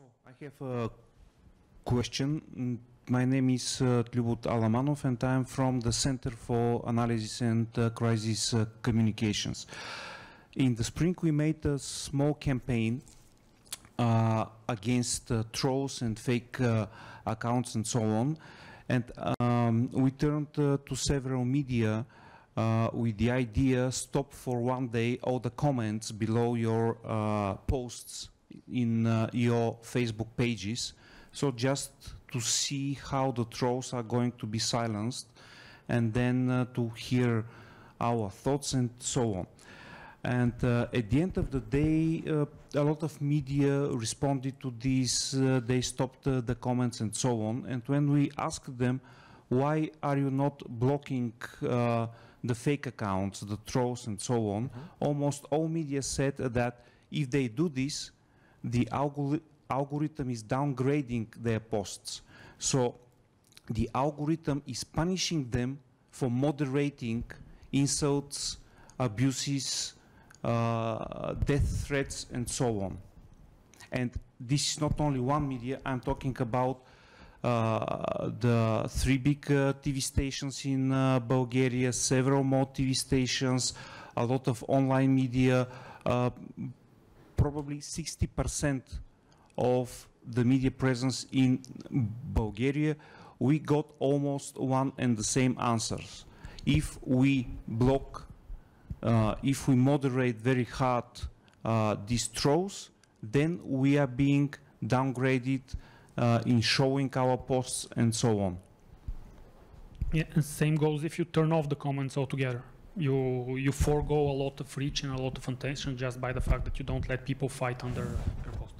So I have a question. My name is uh, Alamanov and I'm from the Center for Analysis and uh, Crisis uh, Communications. In the spring we made a small campaign uh, against uh, trolls and fake uh, accounts and so on. And um, we turned uh, to several media uh, with the idea stop for one day all the comments below your uh, posts in uh, your Facebook pages. So just to see how the trolls are going to be silenced and then uh, to hear our thoughts and so on. And uh, at the end of the day, uh, a lot of media responded to this. Uh, they stopped uh, the comments and so on. And when we asked them, why are you not blocking the fake accounts, the trolls and so on, almost all media said that if they do this, the algori- algorithm is downgrading their posts. So the algorithm is punishing them for moderating insults, abuses, uh, death threats, and so on. And this is not only one media, I'm talking about uh, the three big uh, TV stations in uh, Bulgaria, several more TV stations, a lot of online media, uh, probably 60% of the media presence in Bulgaria, we got almost one and the same answers. If we block, uh, if we moderate very hard uh, these trolls, then we are being downgraded uh, in showing our posts and so on. Yeah, and same goes if you turn off the comments altogether. You you forego a lot of reach and a lot of attention just by the fact that you don't let people fight under your post.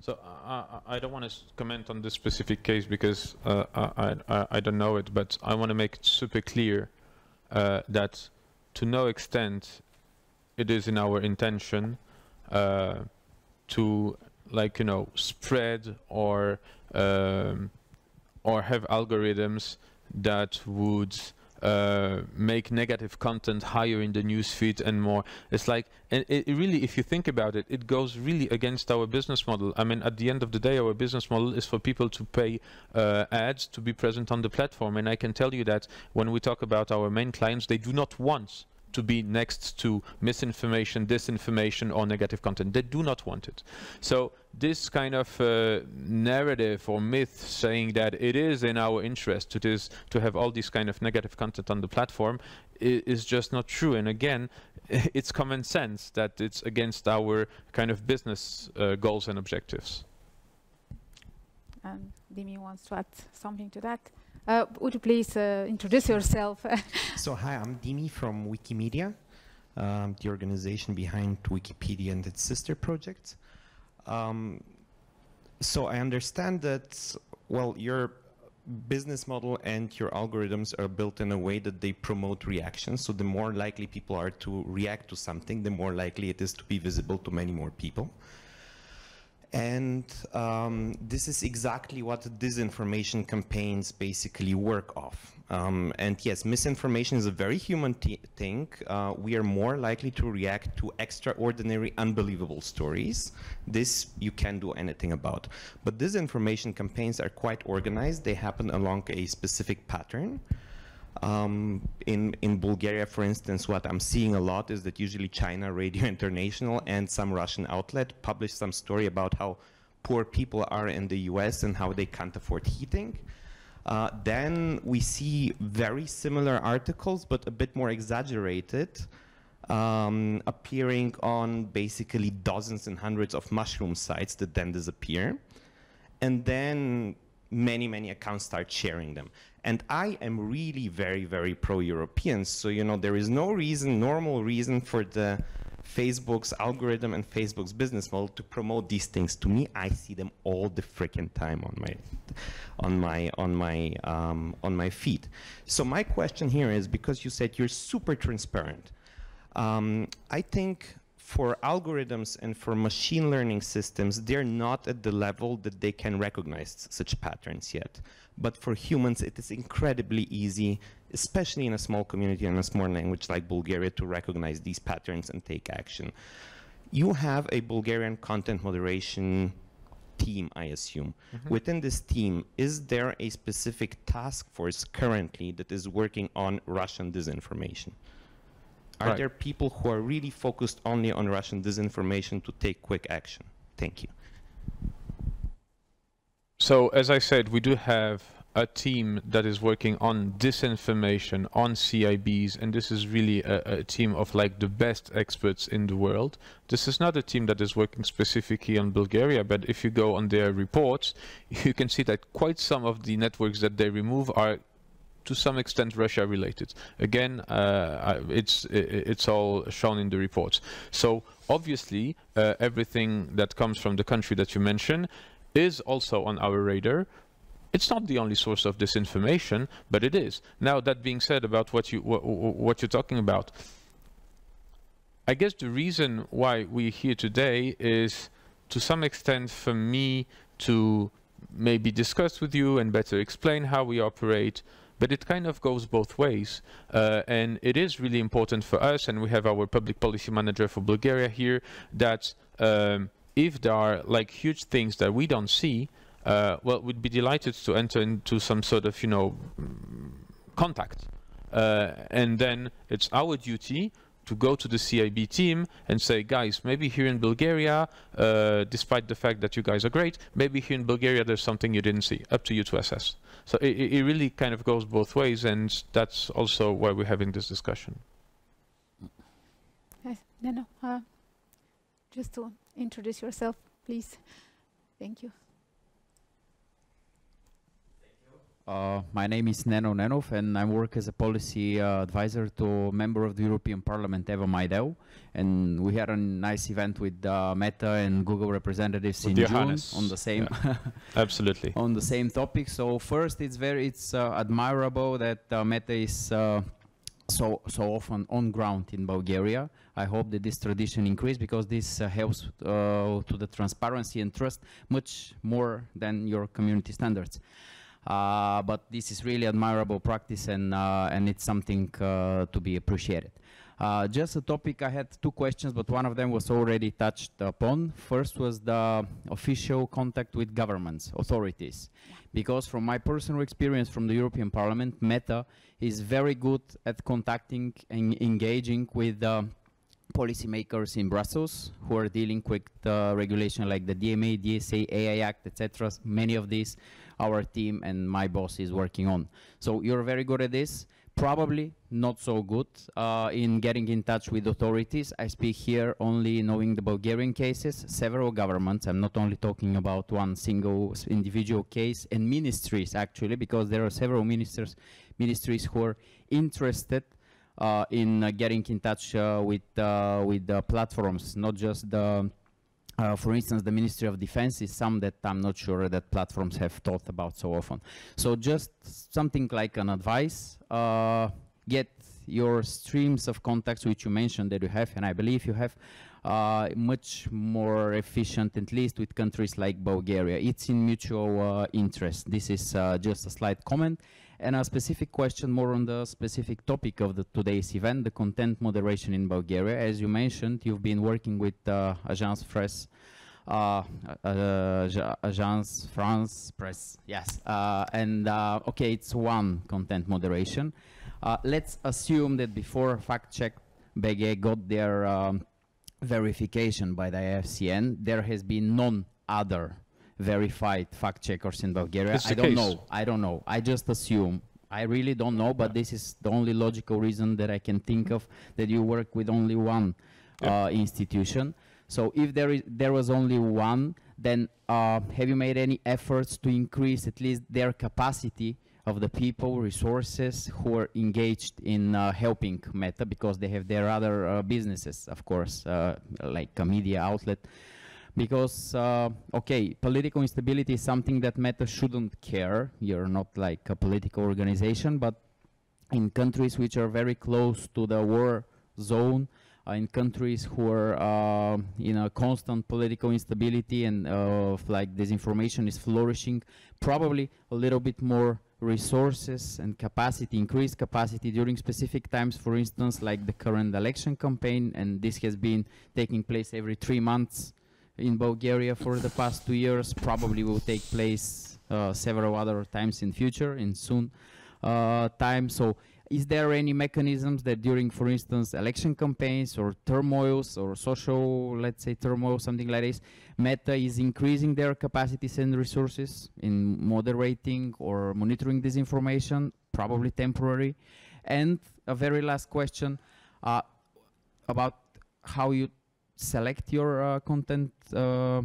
So I, don't want to comment on this specific case because uh, I, I, I don't know it, but I want to make it super clear uh, that to no extent it is in our intention uh, to like you know spread or um, or have algorithms that would uh, make negative content higher in the news feed and more. It's like, and it really, if you think about it, it goes really against our business model. I mean, at the end of the day, our business model is for people to pay uh, ads to be present on the platform. And I can tell you that when we talk about our main clients, they do not want to be next to misinformation, disinformation, or negative content. They do not want it. So this kind of uh, narrative or myth saying that it is in our interest to this to have all this kind of negative content on the platform is just not true. And again, it's common sense that it's against our kind of business uh, goals and objectives. And Dimi wants to add something to that. Uh, would you please uh, introduce yourself? So hi, I'm Dimi from Wikimedia, um, the organization behind Wikipedia and its sister projects. Um, so I understand that, well, your business model and your algorithms are built in a way that they promote reaction. So the more likely people are to react to something, the more likely it is to be visible to many more people. And um, this is exactly what disinformation campaigns basically work off. Um, and yes, misinformation is a very human thing. Uh, we are more likely to react to extraordinary, unbelievable stories. This you can't do anything about. But disinformation campaigns are quite organized. They happen along a specific pattern. Um, in, in Bulgaria, for instance, what I'm seeing a lot is that usually China Radio International and some Russian outlet publish some story about how poor people are in the US and how they can't afford heating. Uh, then we see very similar articles, but a bit more exaggerated, um, appearing on basically dozens and hundreds of mushroom sites that then disappear. And then many, many accounts start sharing them. And I am really very, very pro-European. So, you know, there is no reason, normal reason for the Facebook's algorithm and Facebook's business model to promote these things. To me, I see them all the freaking time on my, on my, on my, um, on my feed. So my question here is because you said you're super transparent. Um, I think for algorithms and for machine learning systems, they're not at the level that they can recognize such patterns yet. But for humans, it is incredibly easy, especially in a small community and a small language like Bulgaria, to recognize these patterns and take action. You have a Bulgarian content moderation team, I assume. Mhm. Within this team, is there a specific task force currently that is working on Russian disinformation? Are Right. there people who are really focused only on Russian disinformation to take quick action? Thank you. So, as I said, we do have a team that is working on disinformation, on CIBs, and this is really a, a team of like the best experts in the world. This is not a team that is working specifically on Bulgaria, but if you go on their reports, you can see that quite some of the networks that they remove are to some extent Russia related. Again, uh, it's it's all shown in the reports. So obviously, uh, everything that comes from the country that you mentioned is also on our radar. It's not the only source of disinformation, but it is. Now, that being said, about what you wh- what you're talking about, I guess the reason why we're here today is, to some extent, for me to maybe discuss with you and better explain how we operate. But it kind of goes both ways, uh, and it is really important for us. And we have our public policy manager for Bulgaria here. That um, if there are like huge things that we don't see, uh, well, we'd be delighted to enter into some sort of, you know, contact. Uh, and then it's our duty to go to the CIB team and say, guys, maybe here in Bulgaria, uh, despite the fact that you guys are great, maybe here in Bulgaria there's something you didn't see. Up to you to assess. So it, it really kind of goes both ways, and that's also why we're having this discussion. No, no. Uh, just to introduce yourself, please. Thank you. Uh, my name is Neno Nenov, and I work as a policy uh, advisor to a member of the European Parliament, Eva Maydell. And we had a nice event with uh, Meta and Google representatives With in June on the same Absolutely. on the same topic. So first, it's very it's uh, admirable that uh, Meta is uh, so so often on ground in Bulgaria. I hope that this tradition increases because this uh, helps uh, to the transparency and trust much more than your community standards. Uh, but this is really admirable practice and uh, and it's something uh, to be appreciated. Uh, just a topic, I had two questions, but one of them was already touched upon. First was the official contact with governments, authorities. Because from my personal experience from the European Parliament, Meta is very good at contacting and engaging with uh, policymakers in Brussels who are dealing with regulation like the DMA, DSA, AI Act, etc. Many of these our team and my boss is working on. So you're very good at this. Probably not so good uh, in getting in touch with authorities. I speak here only knowing the Bulgarian cases, several governments. I'm not only talking about one single individual case and ministries actually, because there are several ministers, ministries who are interested uh, in uh, getting in touch uh, with uh, with the platforms, not just the. Uh, for instance, the Ministry of Defense is some that I'm not sure that platforms have thought about so often. So just something like an advice, uh, get your streams of contacts which you mentioned that you have, and I believe you have uh, much more efficient, at least with countries like Bulgaria. It's in mutual uh, interest. This is uh, just a slight comment. And a specific question more on the specific topic of the today's event, the content moderation in Bulgaria. As you mentioned, you've been working with uh, Agence uh, uh, Agence France-Presse, yes. Uh, and uh, okay, it's one content moderation. Uh, let's assume that before fact check BG got their um, verification by the IFCN, there has been none other verified fact checkers in Bulgaria. It's I don't case. know. I don't know. I just assume. I really don't know, but this is the only logical reason that I can think of that you work with only one Yeah. uh, institution. So if there is there was only one, then uh, have you made any efforts to increase at least their capacity of the people, resources who are engaged in uh, helping Meta because they have their other uh, businesses, of course, uh, like a media outlet. Because uh, okay, political instability is something that Meta shouldn't care. You're not like a political organization, but in countries which are very close to the war zone, uh, in countries who are uh, in a constant political instability and uh, like disinformation is flourishing, probably a little bit more resources and capacity, increased capacity during specific times, for instance, like the current election campaign, and this has been taking place every three months in Bulgaria for the past two years, probably will take place uh, several other times in future, in soon uh, time. So is there any mechanisms that during, for instance, election campaigns or turmoils or social, let's say turmoil, something like this, Meta is increasing their capacities and resources in moderating or monitoring this information, probably temporary? And a very last question uh, about how you select your uh, content uh,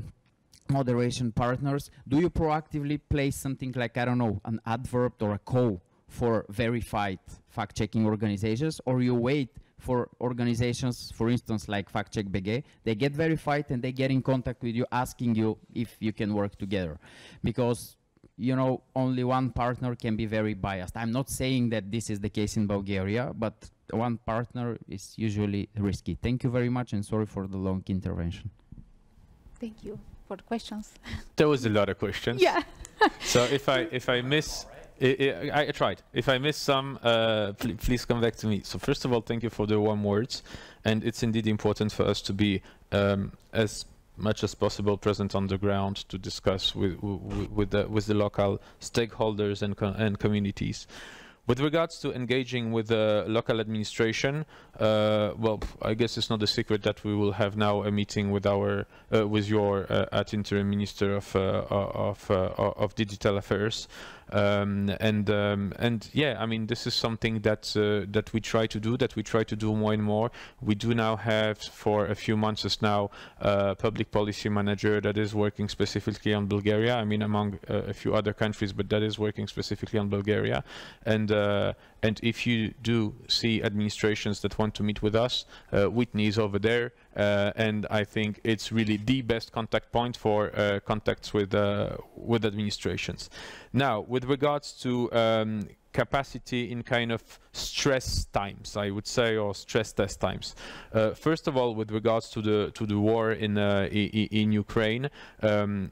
moderation partners. Do you proactively place something like, I don't know, an adverb or a call for verified fact-checking organizations, or you wait for organizations, for instance, like FactCheck BG, they get verified and they get in contact with you asking you if you can work together. Because, you know, only one partner can be very biased. I'm not saying that this is the case in Bulgaria, but one partner is usually risky. Thank you very much and sorry for the long intervention. Thank you for the questions. There was a lot of questions. Yeah. So if I if I miss I, I, I tried. If I miss some, uh, pl please come back to me. So first of all, thank you for the warm words, and it's indeed important for us to be um, as much as possible present on the ground to discuss with with, with the with the local stakeholders and co and communities. With regards to engaging with the local administration, uh, well, I guess it's not a secret that we will have now a meeting with our, uh, with your uh, at interim minister of uh, of uh, of digital affairs, um, and um, and yeah, I mean this is something that uh, that we try to do, that we try to do more and more. We do now have for a few months now a public policy manager that is working specifically on Bulgaria. I mean among a few other countries, but that is working specifically on Bulgaria, and uh, and if you do see administrations that want to meet with us, uh, Whitney is over there, uh, and I think it's really the best contact point for uh, contacts with uh, with administrations. Now, with regards to um, capacity in kind of stress times, I would say, or stress test times. Uh, first of all, with regards to the to the war in in Ukraine, um,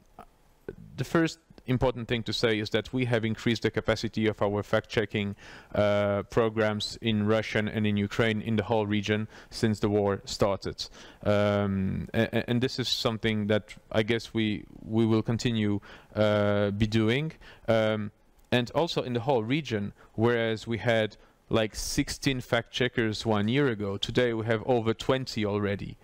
the first important thing to say is that we have increased the capacity of our fact-checking uh, programs in Russian and in Ukraine in the whole region since the war started. Um, and, and, this is something that I guess we we will continue uh, be doing. Um, and also in the whole region, whereas we had like 16 fact-checkers one year ago, today we have over 20 already.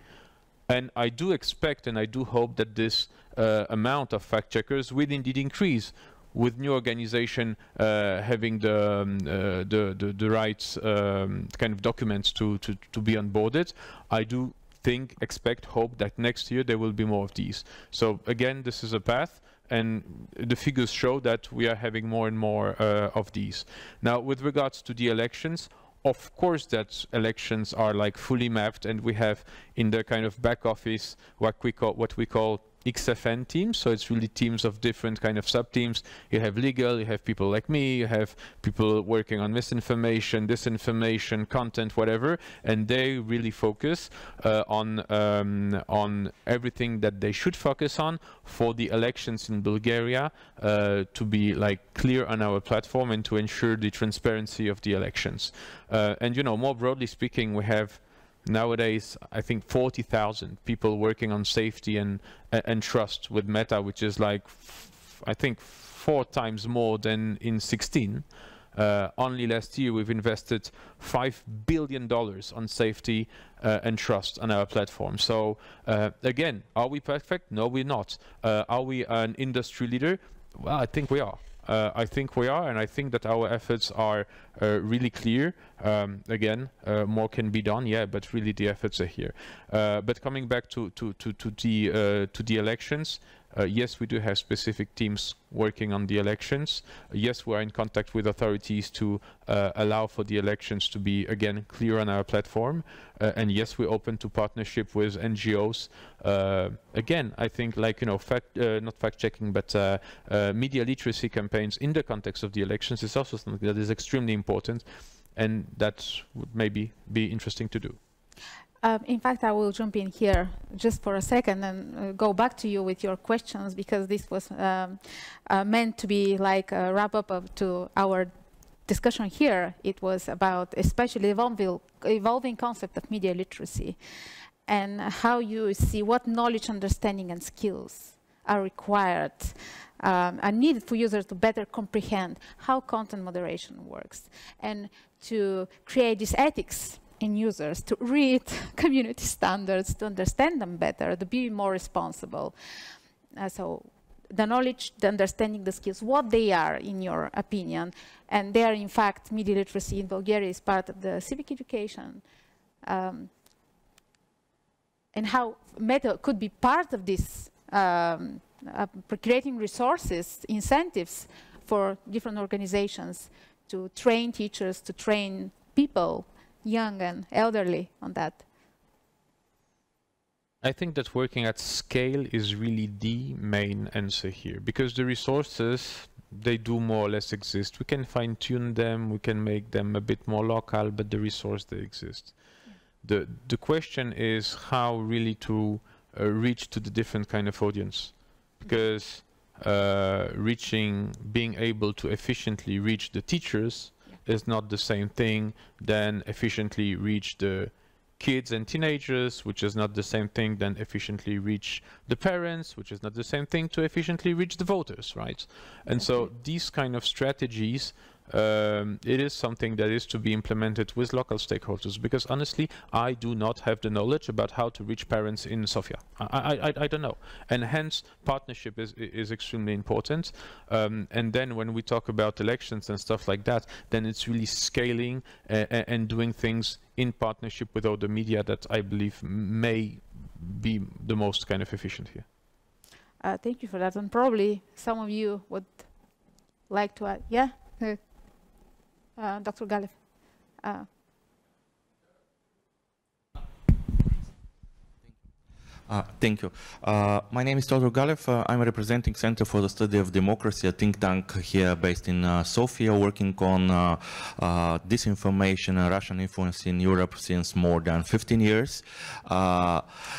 And I do expect and I do hope that this uh, amount of fact checkers will indeed increase with new organization uh, having the, um, uh, the, the, the right um, kind of documents to, to, to be onboarded, I do think, expect, hope that next year there will be more of these. So again, this is a path and the figures show that we are having more and more uh, of these. Now, with regards to the elections, of course that elections are like fully mapped and we have in the kind of back office what we call what we call XFN teams. So it's really teams of different kind of sub teams. You have legal, you have people like me, you have people working on misinformation, disinformation, content, whatever, and they really focus uh, on um, on everything that they should focus on for the elections in Bulgaria uh, to be like clear on our platform and to ensure the transparency of the elections. Uh, and you know, more broadly speaking, we have nowadays I think 40,000 people working on safety and and trust with Meta, which is like I think four times more than in 16. Uh, only last year we've invested five billion dollars on safety uh, and trust on our platform. So uh, again, are we perfect? No, we're not. Uh, are we an industry leader? Well, I think we are. Uh, I think we are, and I think that our efforts are uh, really clear. Um, again, uh, more can be done, yeah, but really the efforts are here. Uh, but coming back to to to, to the uh, to the elections, uh, yes, we do have specific teams working on the elections. yes, we are in contact with authorities to uh, allow for the elections to be, again, clear on our platform. Uh, and yes, we're open to partnership with NGOs. Uh, again, I think like, you know, fact, uh, not fact-checking, but uh, media literacy campaigns in the context of the elections is also something that is extremely important and that would maybe be interesting to do. Um, in fact, I will jump in here just for a second and uh, go back to you with your questions because this was um, uh, meant to be like a wrap up of to our discussion here. It was about especially evolving, evolving concept of media literacy and how you see what knowledge, understanding, and skills are required um, and needed for users to better comprehend how content moderation works and to create these ethics in users to read community standards, to understand them better, to be more responsible. Uh, so the knowledge, the understanding, the skills, what they are in your opinion. And they are in fact, media literacy in Bulgaria is part of the civic education. Um, and how meta could be part of this um, uh, creating resources, incentives for different organizations to train teachers, to train people young and elderly on that? I think that working at scale is really the main answer here because the resources they do more or less exist. We can fine tune them, we can make them a bit more local, but the resource they exist. Yeah. The the question is how really to uh, reach to the different kind of audience because uh, reaching being able to efficiently reach the teachers is not the same thing than efficiently reach the kids and teenagers, which is not the same thing than efficiently reach the parents, which is not the same thing to efficiently reach the voters, right? And so these kind of strategies um, it is something that is to be implemented with local stakeholders because honestly I do not have the knowledge about how to reach parents in Sofia. I, I, I don't know. And hence partnership is, is extremely important. Um, and then when we talk about elections and stuff like that then it's really scaling uh, and doing things in partnership with other media that I believe may be the most kind of efficient here. Uh, thank you for that and probably some of you would like to add yeah? Uh, Dr. Galev. Uh, thank you. Uh, my name is Todor Galev. Uh, I'm representing Center for the Study of Democracy, a think tank here based in uh, Sofia, working on uh, uh, disinformation and Russian influence in Europe since more than 15 years.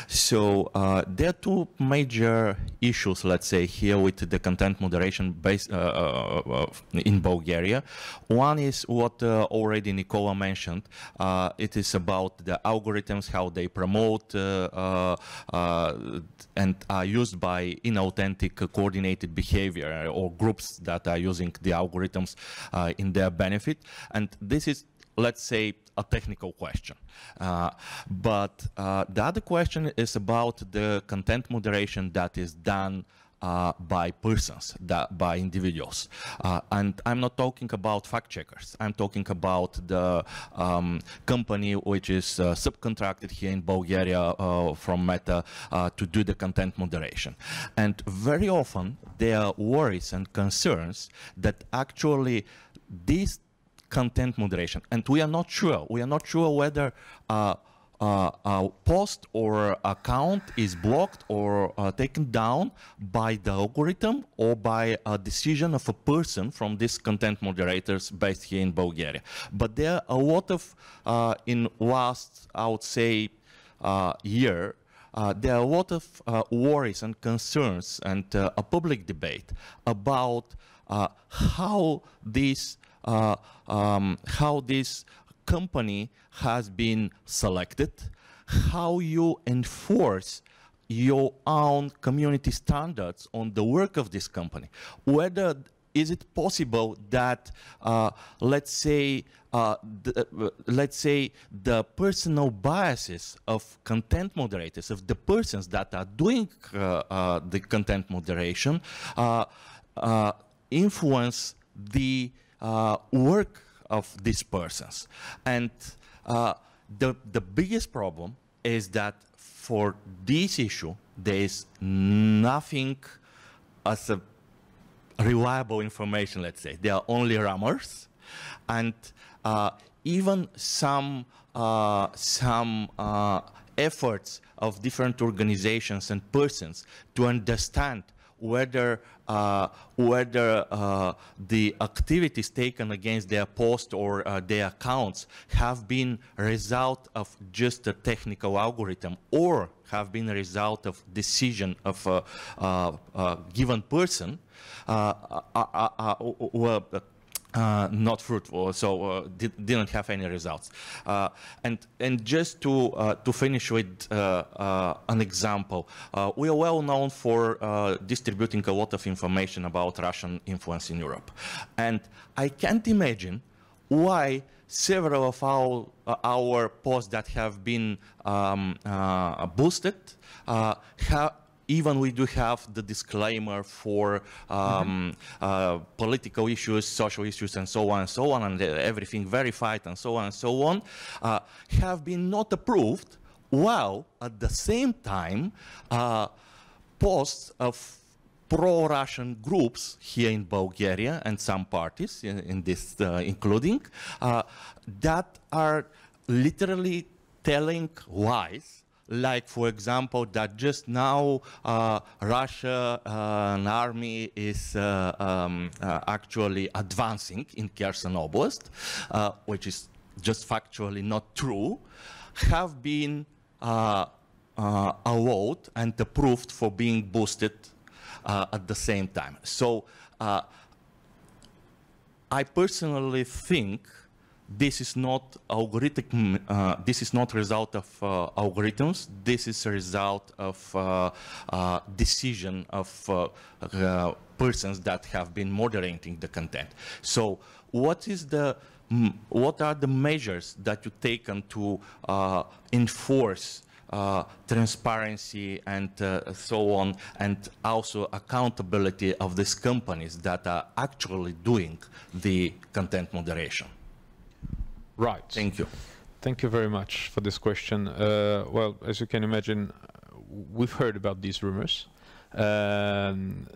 so there are two major issues, let's say, here with the content moderation based in Bulgaria. One is what already Nicola mentioned. it is about the algorithms, how they promote and are used by inauthentic coordinated behavior or groups that are using the algorithms uh, in their benefit. And this is, let's say, a technical question. Uh, but uh, the other question is about the content moderation that is done uh, by persons, that, by individuals. Uh, and I'm not talking about fact checkers. I'm talking about the um, company which is uh, subcontracted here in Bulgaria uh, from Meta uh, to do the content moderation. And very often there are worries and concerns that actually this content moderation, and we are not sure, we are not sure whether uh, uh, a post or account is blocked or uh, taken down by the algorithm or by a decision of a person from these content moderators based here in Bulgaria. But there are a lot of, uh, in last, I would say, uh, year, uh, there are a lot of uh, worries and concerns and a public debate about how this um, how this company has been selected, how you enforce your own community standards on the work of this company. Whether is it possible that, uh, let's say, uh, the, uh, let's say the personal biases of content moderators, of the persons that are doing uh, uh, the content moderation, uh, influence the work of these persons. And uh, the, the biggest problem is that for this issue, there is nothing as a reliable information, let's say. There are only rumors. And uh, even some, uh, some uh, efforts of different organizations and persons to understand whether whether uh, the activities taken against their post or uh, their accounts have been a result of just a technical algorithm or have been a result of decision of a, uh, given person uh, uh, uh, uh, not fruitful, so uh, did, not have any results. Uh, and and just to uh, to finish with uh, uh, an example, we are well known for distributing a lot of information about Russian influence in Europe, and I can't imagine why several of our our posts that have been um, boosted have even we do have the disclaimer for um, mm -hmm. uh, political issues, social issues, and so on and so on, and everything verified and so on and so on, uh, have been not approved, while at the same time, uh, posts of pro-Russian groups here in Bulgaria and some parties in, in this uh, including uh, that are literally telling lies like for example that just now uh, Russia uh, army is uh, um, uh, actually advancing in Kherson Oblast, uh, which is just factually not true, have been uh, allowed and approved for being boosted at the same time. So I personally think this is not algorithm, uh, this is not result of uh, algorithms, this is a result of uh, uh decision of uh, uh, persons that have been moderating the content. So what is the, what are the measures that you taken to enforce uh, transparency and uh, so on, and also accountability of these companies that are actually doing the content moderation. Right. Thank you. Thank you very much for this question. Uh, well, as you can imagine, we've heard about these rumors. Um,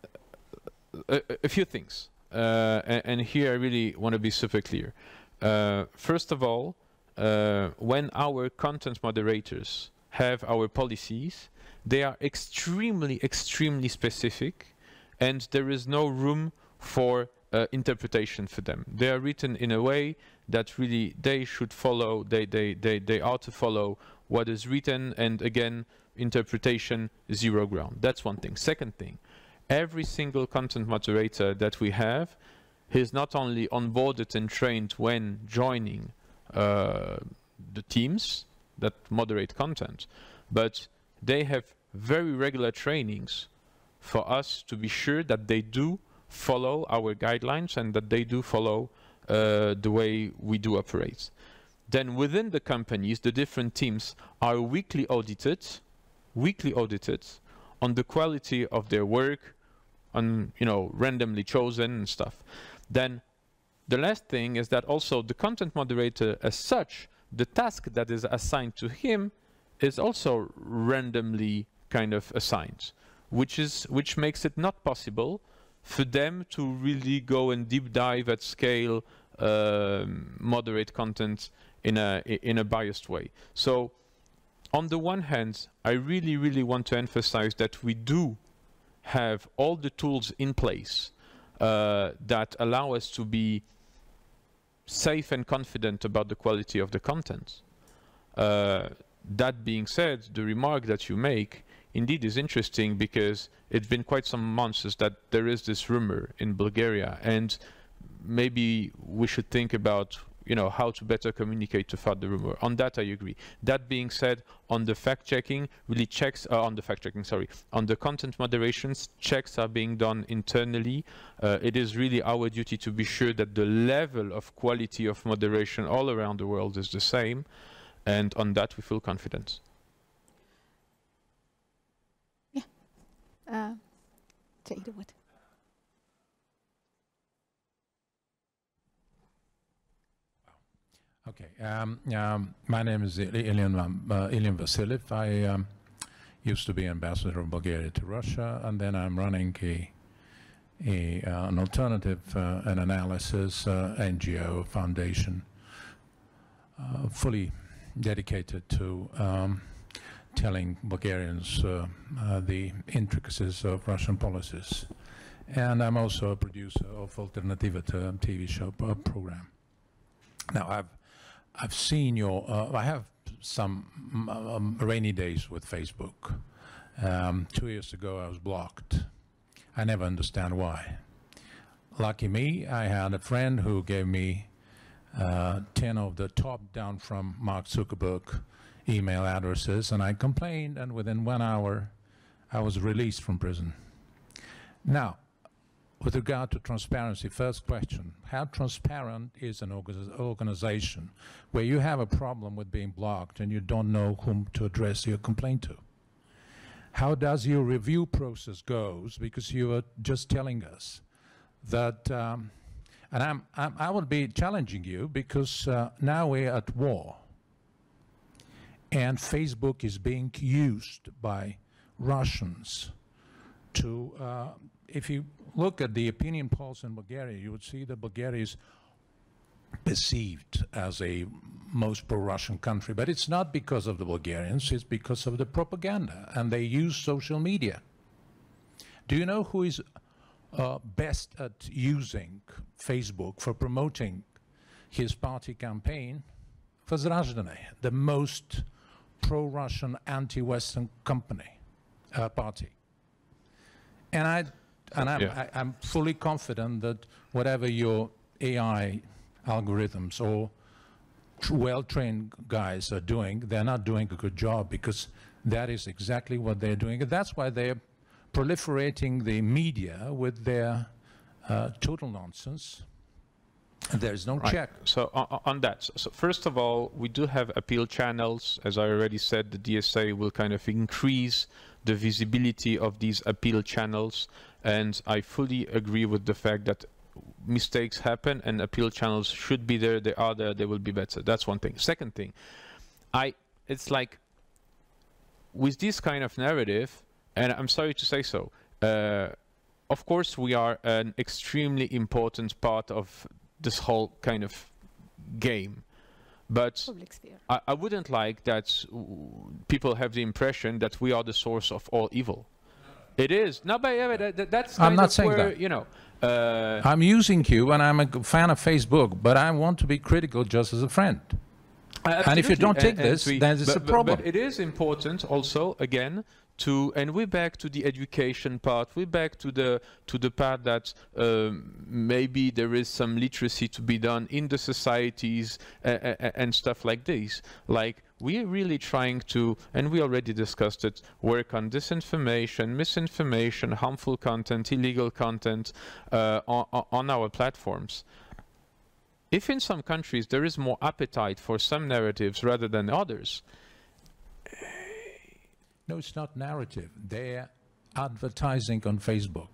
a, a, few things. Uh, and, and, here I really want to be super clear. Uh, first of all, uh, when our content moderators have our policies, they are extremely, extremely specific, and there is no room for uh, interpretation for them. They are written in a way that really they should follow, they, they, they, they ought to follow what is written and again, interpretation zero ground. That's one thing. Second thing, every single content moderator that we have is not only onboarded and trained when joining uh, the teams that moderate content, but they have very regular trainings for us to be sure that they do follow our guidelines and that they do follow Uh, the way we do operate. Then within the companies, the different teams are weekly audited, weekly audited on the quality of their work, on you know randomly chosen and stuff. Then the last thing is that also the content moderator as such, the task that is assigned to him is also randomly kind of assigned, which is which makes it not possible for them to really go and deep dive at scale, um, moderate content in a in a biased way. So, on the one hand, I really really want to emphasize that we do have all the tools in place uh, that allow us to be safe and confident about the quality of the content. Uh, that being said, the remark that you make indeed is interesting because it's been quite some months that there is this rumor in Bulgaria and maybe we should think about you know how to better communicate to fight the rumor. On that i agree. That being said on the fact checking really checks uh, on the fact checking sorry on the content moderations checks are being done internally. Uh, it is really our duty to be sure that the level of quality of moderation all around the world is the same and on that we feel confident Uh, take the wood. Okay. Um, um, my name is Ilyan, uh, Ilyan Vasiliev. I um, used to be ambassador of Bulgaria to Russia, and then I'm running a, a uh, an alternative uh, analysis uh, NGO foundation, uh, fully dedicated to um, telling Bulgarians uh, uh, the intricacies of Russian policies. And I'm also a producer of Alternativa TV show program. Now, I've, I've seen your, uh, I have some um, rainy days with Facebook. Um, two years ago, I was blocked. I never understand why. Lucky me, I had a friend who gave me uh, 10 of the top down from Mark Zuckerberg email addresses, and I complained, and within one hour, I was released from prison. Now, with regard to transparency, first question, how transparent is an organization where you have a problem with being blocked and you don't know whom to address your complaint to? How does your review process goes? Because you were just telling us that, um, and I'm, I'm, i will be challenging you because uh, now we're at war and Facebook is being used by Russians to, uh, if you look at the opinion polls in Bulgaria, you would see that Bulgaria is perceived as a most pro-Russian country. But it's not because of the Bulgarians, it's because of the propaganda. And they use social media. Do you know who is uh, best at using Facebook for promoting his party campaign? Vazrazhdane, the most pro-Russian, anti-Western company, uh, party. And I, and I'm, Yeah. I, I'm fully confident that whatever your AI algorithms or tr- well-trained guys are doing, they're not doing a good job because that is exactly what they're doing. And that's why they're proliferating the media with their uh, total nonsense. And there's no Right. check. So on that, so first of all, we do have appeal channels. As I already said, the DSA will kind of increase the visibility of these appeal channels, and I fully agree with the fact that mistakes happen and appeal channels should be there. They are there. They will be better. That's one thing. Second thing, I it's like with this kind of narrative, and I'm sorry to say so. Uh, of course, we are an extremely important part of this whole kind of game. But I, I wouldn't like that people have the impression that we are the source of all evil. It is. No, but yeah, but that- that, that's I'm not saying where, that. you know, uh, I'm using you and I'm a fan of Facebook, but I want to be critical just as a friend. And if you don't take and this, we- then it's but- a problem. But it is important also, again, to and we're back to the education part. We're back to the to the part that um, maybe there is some literacy to be done in the societies uh, and stuff like this. Like we're really trying to, and we already discussed it, work on disinformation, misinformation, harmful content, illegal content uh, on, on our platforms if in some countries there is more appetite for some narratives rather than others, No, it's not narrative. They're advertising on Facebook.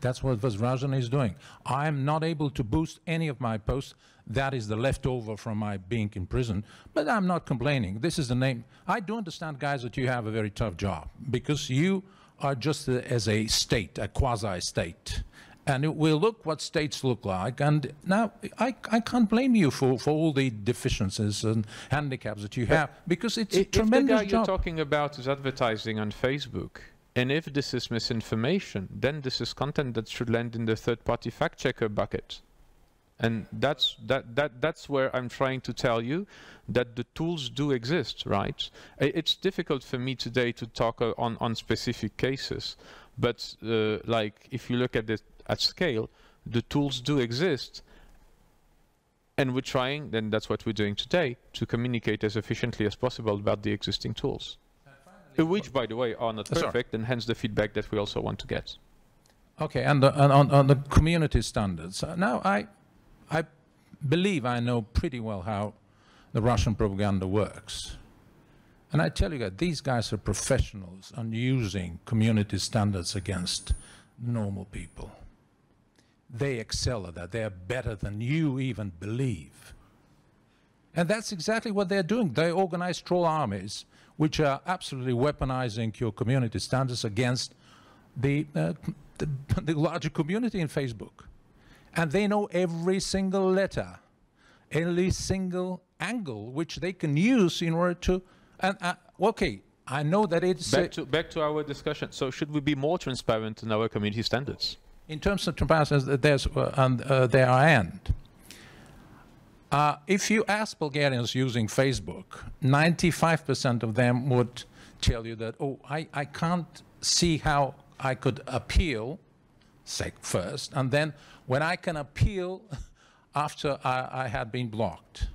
That's what Vazrajan is doing. I'm not able to boost any of my posts. That is the leftover from my being in prison. But I'm not complaining. This is the name. I do understand, guys, that you have a very tough job because you are just a, as a state, a quasi-state. And it- we'll look what states look like. And now I, I can't blame you for, for all the deficiencies and handicaps that you have because it's I- a if the tremendous guy you're talking about is advertising on Facebook, and if this is misinformation, then this is content that should land in the third-party fact-checker bucket. And that's that that that's where I'm trying to tell you that the tools do exist, right? It's difficult for me today to talk uh, on on specific cases, but uh, like if you look at it at scale, the tools do exist. And we're trying, then that's what we're doing today, to communicate as efficiently as possible about the existing tools. Uh, Which, by the way, are not sorry. perfect, and hence the feedback that we also want to get. Okay, and, the, and on, on the community standards. Uh, now, I, I believe I know pretty well how the Russian propaganda works. And I tell you that these guys are professionals on using community standards against normal people. They excel at that. They are better than you even believe. And that's exactly what they're doing. They organize troll armies, which are absolutely weaponizing your community standards against the, uh, the, the larger community in Facebook. And they know every single letter, every single angle which they can use in order to. And uh, okay, I know that it's Back to back to our discussion. So should we be more transparent in our community standards? In terms of transparency, there's uh, and uh, there are end. Uh, if you ask Bulgarians using Facebook, 95% of them would tell you that, oh, I, I can't see how I could appeal, say first, and then when I can appeal after I, I had been blocked.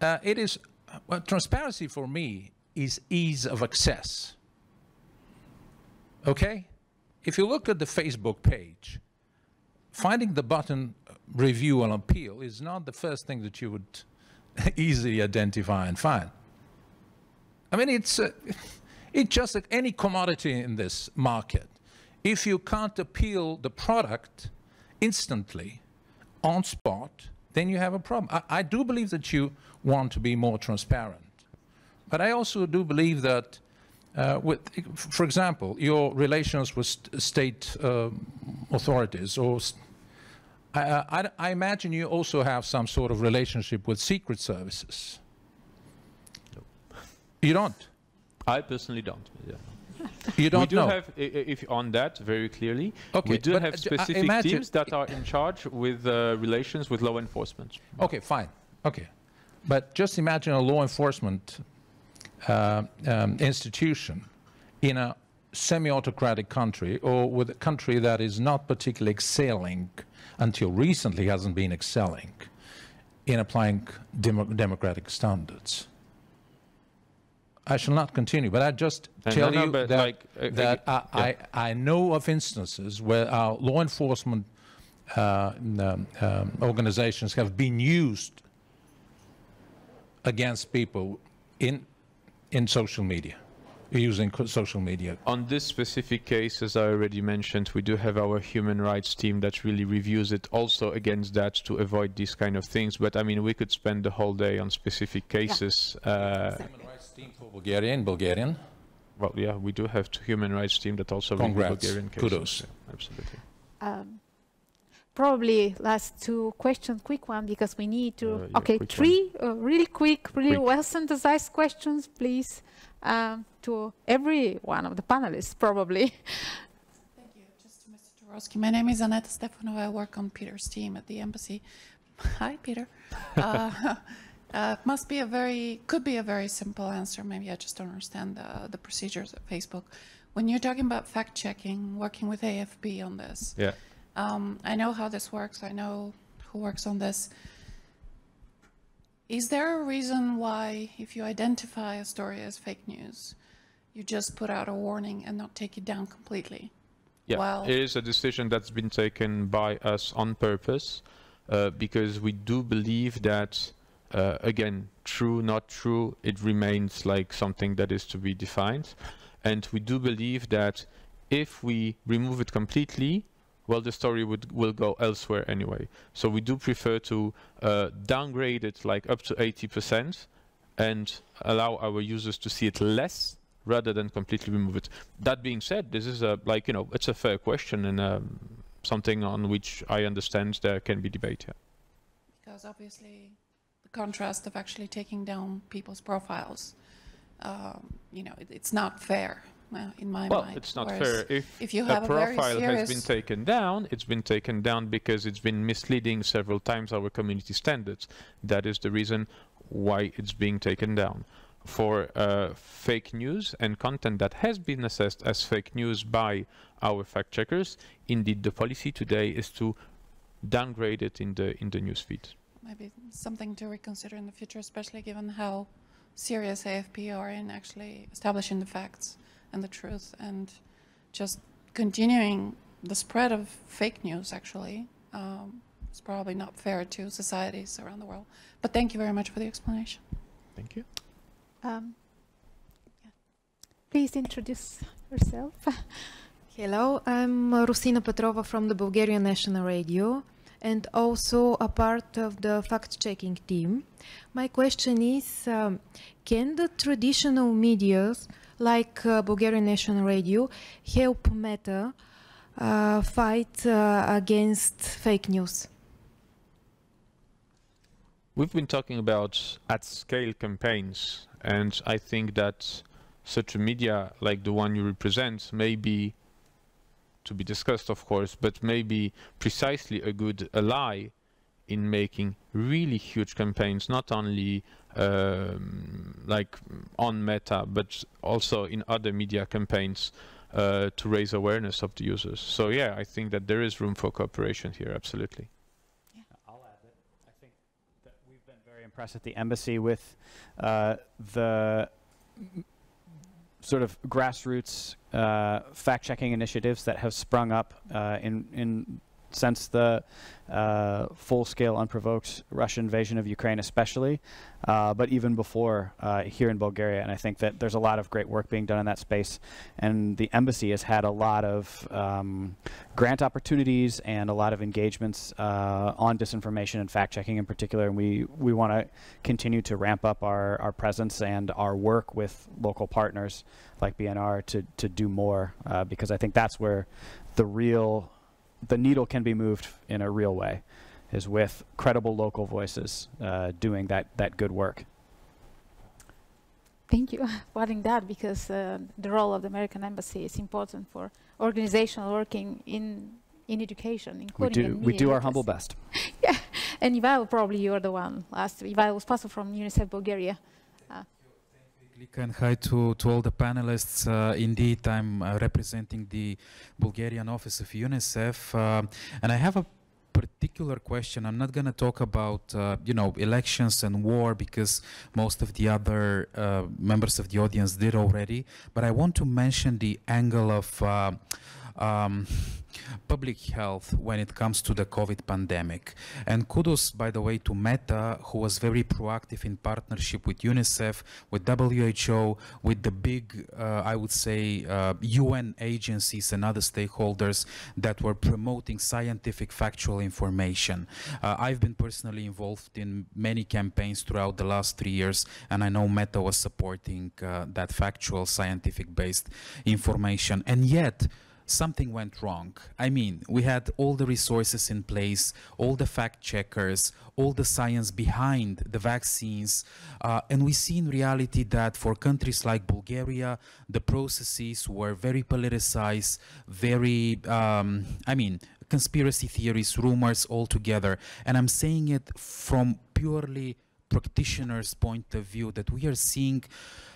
Uh, it is, well, transparency for me is ease of access. Okay? If you look at the Facebook page, finding the button uh, review and appeal is not the first thing that you would easily identify and find. I mean, it's, uh, it's just like any commodity in this market. If you can't appeal the product instantly, on spot, then you have a problem. I, I do believe that you want to be more transparent. But I also do believe that, uh, with, for example, your relations with st- state uh, authorities, or I, I, I imagine you also have some sort of relationship with secret services. You don't. I personally don't. Yeah. You don't we do know. have, if on that very clearly, Okay, we do have uh, specific teams that are in charge with uh, relations with law enforcement. Okay, fine. Okay. But just imagine a law enforcement uh, um, institution in a semi autocratic country or with a country that is not particularly excelling until recently hasn't been excelling in applying demo- democratic standards. I shall not continue, but I just tell no, no, you that, like, uh, uh, that I, yeah. I, I know of instances where our law enforcement uh, um, um, organizations have been used against people in in social media, using social media. On this specific case, as I already mentioned, we do have our human rights team that really reviews it also against that to avoid these kind of things. But I mean, we could spend the whole day on specific cases. Uh, Human rights team for Bulgaria in Bulgarian. well, yeah, we do have two human rights team that also review Congrats. Bulgarian cases. Kudos. Yeah, absolutely. Um, probably last two questions, quick one, because we need to. Uh, yeah, okay, three uh, really quick, really Quick. well synthesized questions, please, um, to every one of the panelists, probably. Thank you. Just to Mr. Turowski. My name is Aneta Stefanova. I work on Peter's team at the embassy. Hi, Peter. uh, uh, must be a very, could be a very simple answer. Maybe I just don't understand the, the procedures at Facebook. When you're talking about fact checking, working with AFP on this, Yeah. Um, I know how this works. I know who works on this. Is there a reason why, if you identify a story as fake news, you just put out a warning and not take it down completely? Yeah, it is a decision that's been taken by us on purpose uh, because we do believe that, uh, again, true, not true, it remains like something that is to be defined. And we do believe that if we remove it completely, well, the story would will go elsewhere anyway. So we do prefer to uh, downgrade it like up to 80% and allow our users to see it less rather than completely remove it. That being said, this is a like you know it's a fair question and um, something on which I understand there can be debate. Yeah. Because obviously, the contrast of actually taking down people's profiles, um, you know, it, it's not fair uh, in my Well, mind. it's not Whereas fair if, if you have a profile has been taken down. It's been taken down because it's been misleading several times our community standards. That is the reason why it's being taken down. For uh, fake news and content that has been assessed as fake news by our fact checkers, indeed the policy today is to downgrade it in the in the newsfeed. Maybe something to reconsider in the future, especially given how serious AFP are in actually establishing the facts and the truth and just continuing the spread of fake news, actually. Um, it's probably not fair to societies around the world. But thank you very much for the explanation. Thank you. Um, yeah. Please introduce yourself. Hello, I'm Rusina Petrova from the Bulgarian National Radio and also a part of the fact checking team. My question is um, Can the traditional medias like uh, Bulgarian National Radio help Meta uh, fight uh, against fake news? We've been talking about at scale campaigns, and I think that such a media like the one you represent may be to be discussed, of course, but maybe precisely a good ally in making really huge campaigns, not only um, like on Meta, but also in other media campaigns uh, to raise awareness of the users. So yeah, I think that there is room for cooperation here, absolutely. Yeah. I'll add that I think that we've been very impressed at the embassy with uh, the sort of grassroots uh, fact-checking initiatives that have sprung up uh, in in since the uh, full-scale unprovoked Russian invasion of Ukraine, especially, uh, but even before uh, here in Bulgaria. And I think that there's a lot of great work being done in that space. And the embassy has had a lot of um, grant opportunities and a lot of engagements uh, on disinformation and fact-checking in particular. And we we want to continue to ramp up our our presence and our work with local partners like BNR to to do more uh, because I think that's where the real the needle can be moved in a real way is with credible local voices uh, doing that, that good work. Thank you for adding that because uh, the role of the American Embassy is important for organizational working in in education, We including do, in we do our humble best. yeah, and Ivail, probably you are the one last. Ivail was also from UNICEF Bulgaria. And hi to, to all the panelists. Uh, indeed, I'm uh, representing the Bulgarian office of UNICEF, uh, and I have a particular question. I'm not going to talk about, uh, you know, elections and war because most of the other uh, members of the audience did already. But I want to mention the angle of uh, um, public health when it comes to the COVID pandemic. And kudos, by the way, to Meta, who was very proactive in partnership with UNICEF, with WHO, with the big, uh, I would say, uh, UN agencies and other stakeholders that were promoting scientific factual information. Uh, I've been personally involved in many campaigns throughout the last three years, and I know Meta was supporting uh, that factual, scientific-based information. And yet, something went wrong. I mean, we had all the resources in place, all the fact checkers, all the science behind the vaccines, uh, and we see in reality that for countries like Bulgaria, the processes were very politicized, very, um, I mean, conspiracy theories, rumors all together. And I'm saying it from purely practitioner's point of view that we are seeing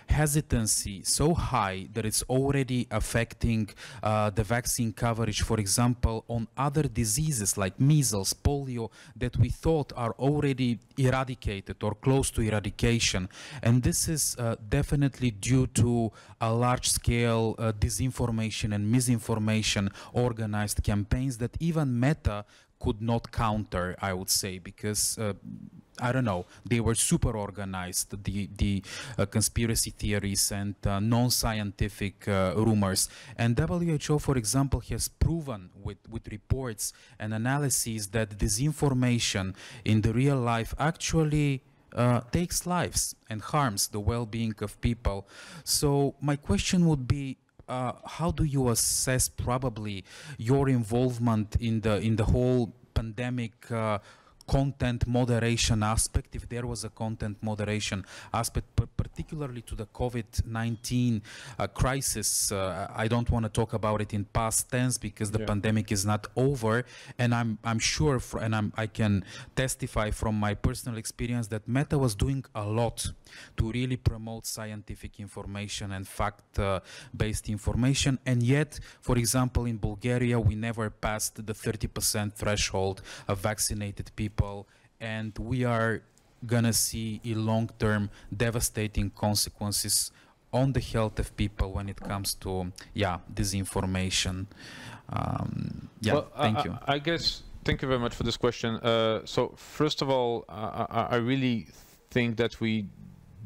hesitancy so high that it's already affecting uh, the vaccine coverage, for example, on other diseases like measles, polio, that we thought are already eradicated or close to eradication. And this is uh, definitely due to a large scale uh, disinformation and misinformation organized campaigns that even Meta could not counter, I would say, because uh, I don't know, they were super organized, the, the uh, conspiracy theories and uh, non-scientific uh, rumors. And WHO, for example, has proven with, with reports and analyses that disinformation in the real life actually uh, takes lives and harms the well-being of people. So my question would be, uh, how do you assess probably your involvement in the in the whole pandemic uh, content moderation aspect, if there was a content moderation aspect, particularly to the COVID-19 uh, crisis, uh, I don't want to talk about it in past tense because the Yeah. pandemic is not over, and I'm I'm sure, and I'm, I can testify from my personal experience that Meta was doing a lot to really promote scientific information and fact-based information, and yet, for example, in Bulgaria, we never passed the 30% threshold of vaccinated people, and we are gonna see a long-term devastating consequences on the health of people when it comes to yeah disinformation. Um, yeah, Well, thank I, you. I guess, thank you very much for this question. Uh, so, first of all, I, I I really think that we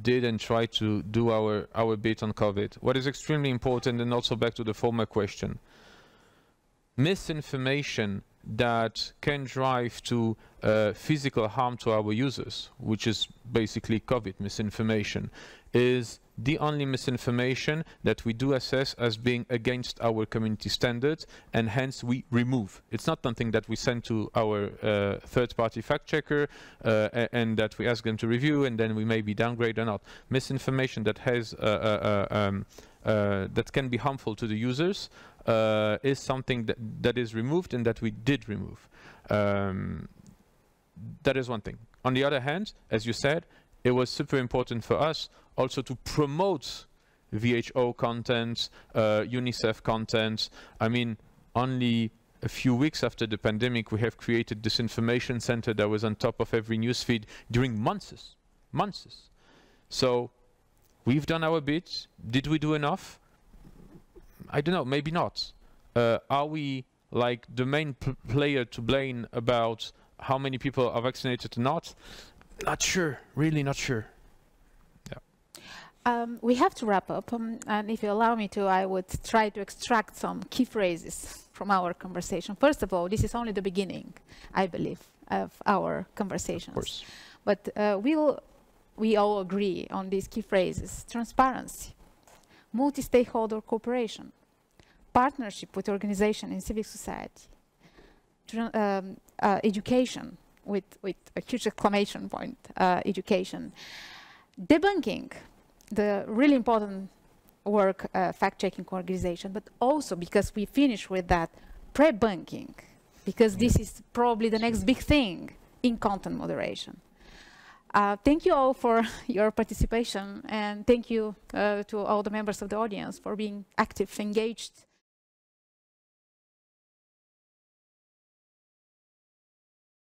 did and try to do our, our bit on COVID. What is extremely important, and also back to the former question, misinformation that can drive to uh, physical harm to our users, which is basically COVID misinformation, is the only misinformation that we do assess as being against our community standards and hence we remove. It's not something that we send to our uh, third-party fact checker uh, and that we ask them to review and then we maybe downgrade or not. Misinformation that has uh, uh, uh um, uh, that can be harmful to the users is something that, that is removed and that we did remove. Um, that is one thing. On the other hand, as you said, it was super important for us also to promote WHO content, uh, UNICEF content. I mean, only a few weeks after the pandemic, we have created this information center that was on top of every newsfeed during months, months. So we've done our bit. Did we do enough? I don't know, maybe not. Uh, are we like the main player to blame about how many people are vaccinated or not? Not sure, really not sure. Um, we have to wrap up, um, and if you allow me to, I would try to extract some key phrases from our conversation. First of all, this is only the beginning, I believe, of our conversations. Of course. But uh, we'll, we all agree on these key phrases. Transparency, multi-stakeholder cooperation, partnership with organization and civic society, um, uh, education, with, with a huge exclamation point, uh, education, debunking, the really important work uh, fact-checking organization, but also because we finish with that pre-bunking, because this is probably the next big thing in content moderation. Uh, thank you all for your participation and thank you uh, to all the members of the audience for being active, engaged,